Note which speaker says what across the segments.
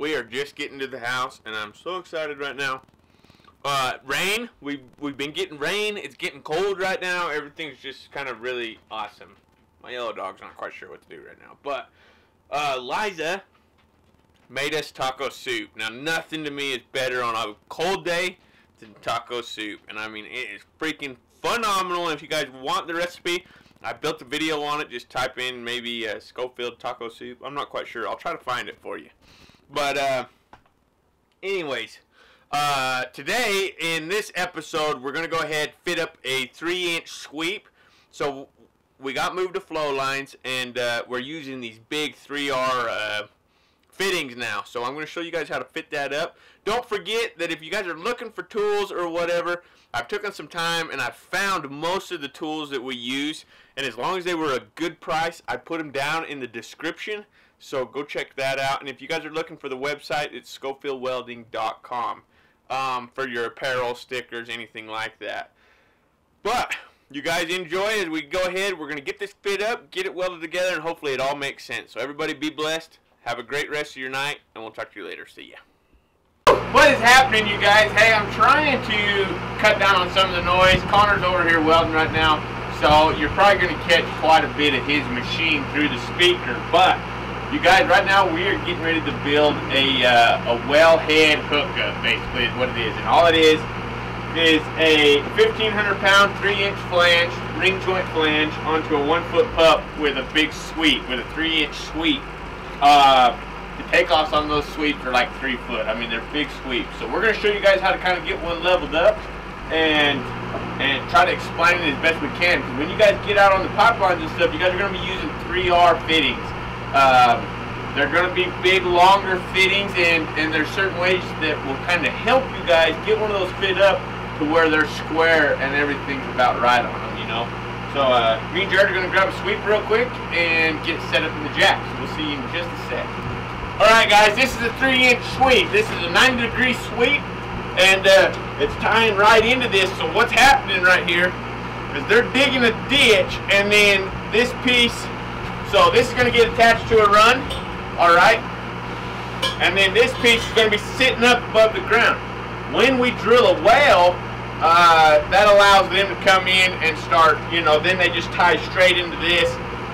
Speaker 1: We are just getting to the house, and I'm so excited right now. Uh, rain. We we've been getting rain. It's getting cold right now. Everything's just kind of really awesome. My yellow dog's not quite sure what to do right now, but uh, Liza made us taco soup. Now, nothing to me is better on a cold day than taco soup, and I mean it is freaking phenomenal. If you guys want the recipe, I built a video on it. Just type in maybe uh, Schofield taco soup. I'm not quite sure. I'll try to find it for you. But uh, anyways. Uh, today, in this episode, we're going to go ahead fit up a 3-inch sweep. So, we got moved to flow lines, and uh, we're using these big 3R uh, fittings now. So, I'm going to show you guys how to fit that up. Don't forget that if you guys are looking for tools or whatever, I've taken some time, and I've found most of the tools that we use. And as long as they were a good price, I put them down in the description. So, go check that out. And if you guys are looking for the website, it's schofieldwelding.com um, for your apparel, stickers, anything like that. But you guys enjoy as we go ahead. We're going to get this fit up, get it welded together, and hopefully it all makes sense. So everybody be blessed. Have a great rest of your night, and we'll talk to you later. See ya. What is happening, you guys? Hey, I'm trying to cut down on some of the noise. Connor's over here welding right now, so you're probably going to catch quite a bit of his machine through the speaker. But you guys, right now we are getting ready to build a, uh, a wellhead hookup, basically is what it is. And all it is, is a 1,500 pound 3 inch flange, ring joint flange, onto a 1 foot pup with a big sweep, with a 3 inch sweep. Uh, the takeoffs on those sweeps are like 3 foot. I mean, they're big sweeps. So we're going to show you guys how to kind of get one leveled up and and try to explain it as best we can. Because when you guys get out on the pipelines and stuff, you guys are going to be using 3R fittings. Um, they're going to be big, longer fittings, and, and there's certain ways that will kind of help you guys get one of those fit up to where they're square and everything's about right on them, you know. So uh, me and Jared are going to grab a sweep real quick and get set up in the jacks. We'll see you in just a sec. Alright guys, this is a 3 inch sweep. This is a 90 degree sweep, and uh, it's tying right into this. So what's happening right here is they're digging a ditch, and then this piece so this is going to get attached to a run, all right? And then this piece is going to be sitting up above the ground. When we drill a well, uh, that allows them to come in and start, you know, then they just tie straight into this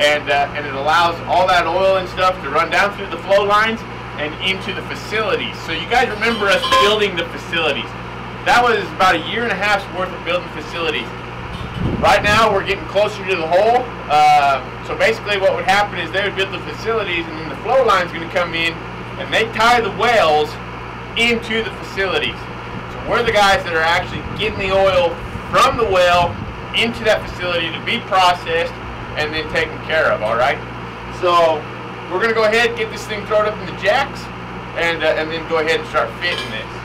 Speaker 1: and, uh, and it allows all that oil and stuff to run down through the flow lines and into the facilities. So you guys remember us building the facilities. That was about a year and a half's worth of building facilities. Right now, we're getting closer to the hole. Uh, so basically, what would happen is they would build the facilities, and then the flow line is going to come in, and they tie the wells into the facilities. So we're the guys that are actually getting the oil from the well into that facility to be processed and then taken care of. All right. So we're going to go ahead and get this thing thrown up in the jacks, and uh, and then go ahead and start fitting this.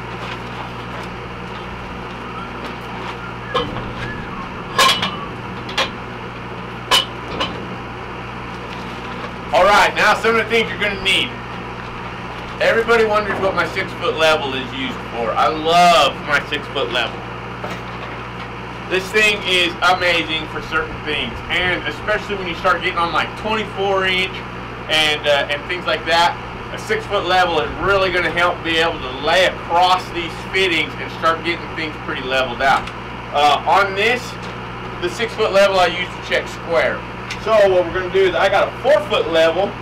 Speaker 1: Alright, now some of the things you're going to need. Everybody wonders what my six foot level is used for. I love my six foot level. This thing is amazing for certain things, and especially when you start getting on like 24 inch and uh, and things like that. A six foot level is really going to help be able to lay across these fittings and start getting things pretty leveled out. Uh, on this, the six foot level I use to check square. So what we're going to do is I got a four foot level,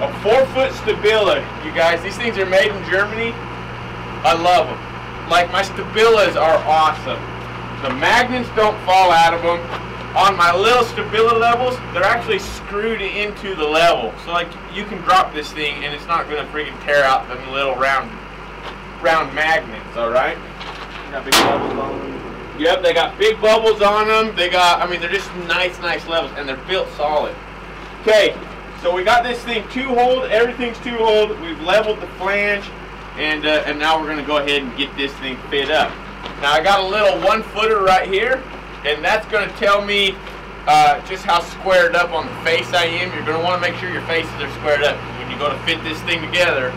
Speaker 1: a four foot Stabila. You guys, these things are made in Germany. I love them. Like my Stabilas are awesome. The magnets don't fall out of them. On my little Stabila levels, they're actually screwed into the level. So like you can drop this thing and it's not going to freaking tear out them little round round magnets, alright?
Speaker 2: Got big bubbles on them.
Speaker 1: Yep, they got big bubbles on them. They got, I mean, they're just nice, nice levels, and they're built solid. Okay, so we got this thing two-holed. Everything's two-holed. We've leveled the flange, and uh, and now we're going to go ahead and get this thing fit up. Now, I got a little one-footer right here, and that's going to tell me uh, just how squared up on the face I am. You're going to want to make sure your faces are squared up. When you go to fit this thing together,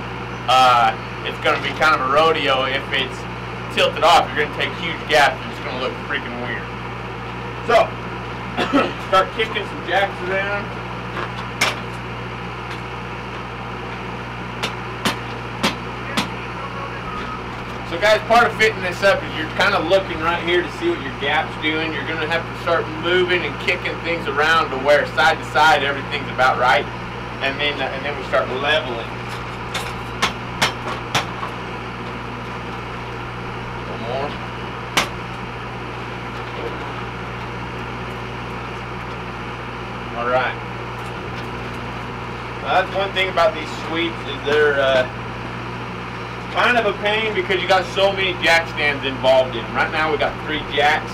Speaker 1: uh, it's going to be kind of a rodeo if it's tilted off. You're to take huge gaps and it's to look freaking weird. So, start kicking some jacks around. So guys, part of fitting this up is you're kind of looking right here to see what your gap's doing. You're gonna have to start moving and kicking things around to where side to side everything's about right. And then, uh, and then we start leveling. More. All right. That's one thing about these sweeps is they're uh, kind of a pain because you got so many jack stands involved in. Right now we got three jacks,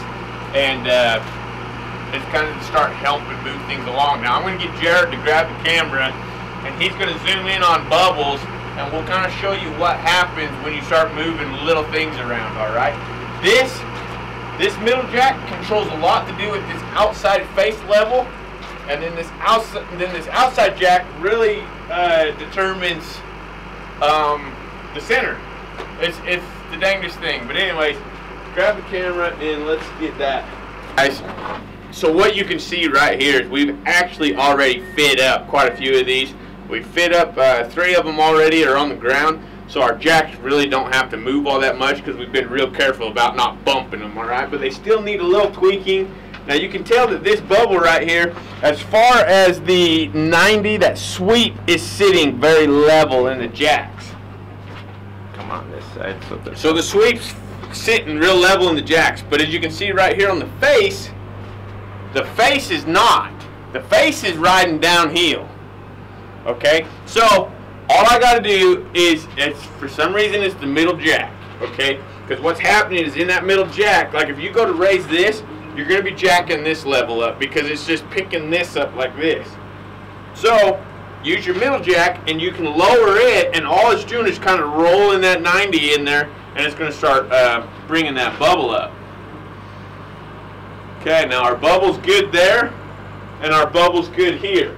Speaker 1: and uh, it's kind of to start helping move things along. Now I'm going to get Jared to grab the camera, and he's going to zoom in on bubbles, and we'll kind of show you what happens when you start moving little things around. All right. This this middle jack controls a lot to do with this outside face level, and then this outside then this outside jack really uh, determines um, the center. It's it's the dangest thing. But anyways, grab the camera and let's get that. Guys, so what you can see right here is we've actually already fit up quite a few of these. We fit up uh, three of them already are on the ground. So our jacks really don't have to move all that much because we've been real careful about not bumping them, all right? But they still need a little tweaking. Now you can tell that this bubble right here, as far as the 90, that sweep is sitting very level in the jacks.
Speaker 2: On this side. So, this
Speaker 1: So the sweep's sitting real level in the jacks, but as you can see right here on the face, the face is not. The face is riding downhill. Okay? So all I gotta do is it's for some reason it's the middle jack. Okay? Because what's happening is in that middle jack, like if you go to raise this, you're gonna be jacking this level up because it's just picking this up like this. So use your middle jack and you can lower it and all it's doing is kind of rolling that 90 in there and it's going to start uh, bringing that bubble up. Okay, now our bubble's good there and our bubble's good here.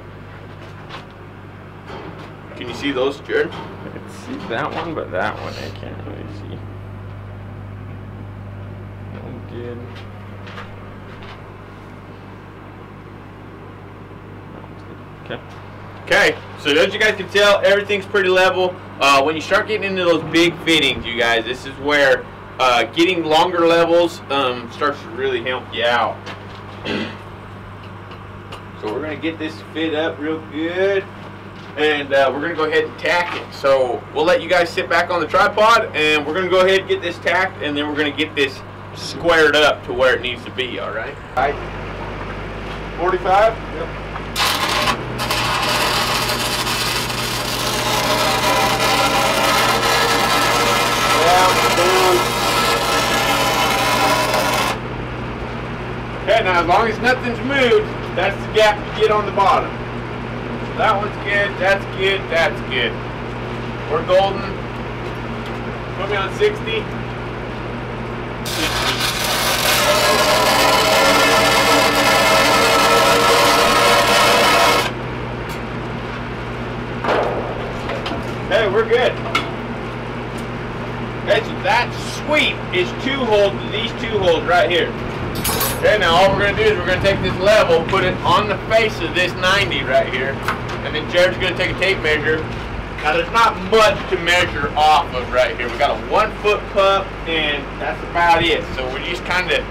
Speaker 1: Can you see those, Jared?
Speaker 2: I can see that one, but that one I can't really see. One's good. Okay.
Speaker 1: Okay, so as you guys can tell, everything's pretty level. Uh, when you start getting into those big fittings, you guys, this is where uh, getting longer levels um, starts to really help you out. so we're gonna get this fit up real good, and uh, we're gonna go ahead and tack it. So we'll let you guys sit back on the tripod, and we're gonna go ahead and get this tacked, and then we're gonna get this squared up to where it needs to be. All right. All right. 45. Yep. Okay, now as long as nothing's moved, that's the gap you get on the bottom. That one's good, that's good, that's good. We're golden. Put me on 60. Okay, we're good. So that sweep is two holes these two holes right here. Okay, now all we're going to do is we're going to take this level, put it on the face of this 90 right here, and then Jared's going to take a tape measure. Now there's not much to measure off of right here. We got a one foot pup, and that's about it. So we just kind of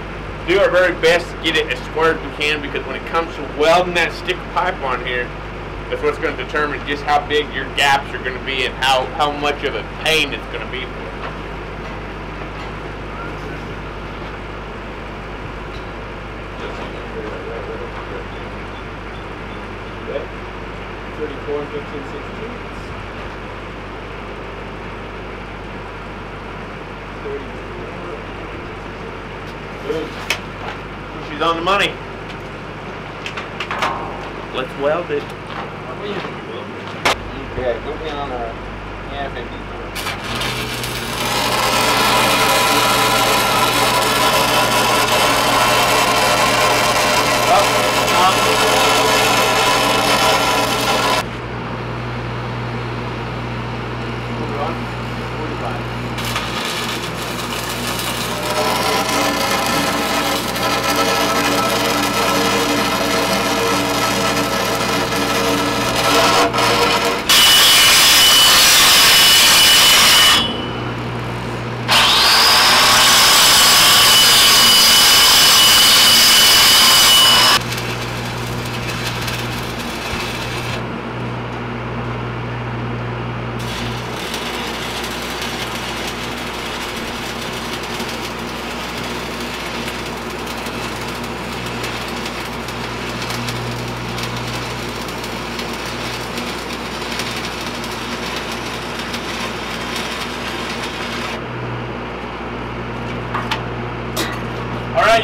Speaker 1: do our very best to get it as square as we can because when it comes to welding that stick pipe on here, that's what's going to determine just how big your gaps are going to be and how, how much of a pain it's going to be for you. Okay. 34 and 15 sixteenths. 34. Boom. She's on the money. Let's weld it. Okay, put me on a yeah, 54.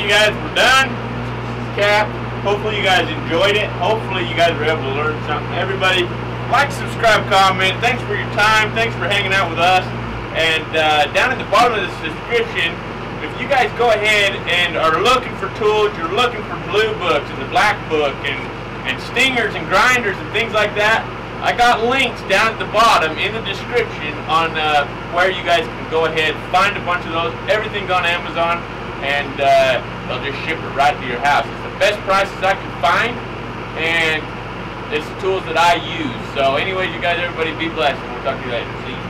Speaker 1: You guys, we're done. Cap. Hopefully you guys enjoyed it. Hopefully you guys were able to learn something. Everybody, like, subscribe, comment. Thanks for your time. Thanks for hanging out with us. And uh, down at the bottom of this description, if you guys go ahead and are looking for tools, you're looking for blue books and the black book and, and stingers and grinders and things like that, I got links down at the bottom in the description on uh, where you guys can go ahead, find a bunch of those. Everything's on Amazon, and uh, they'll just ship it right to your house. It's the best prices I can find, and it's the tools that I use. So anyways, you guys, everybody be blessed, and we'll talk to you later. See you.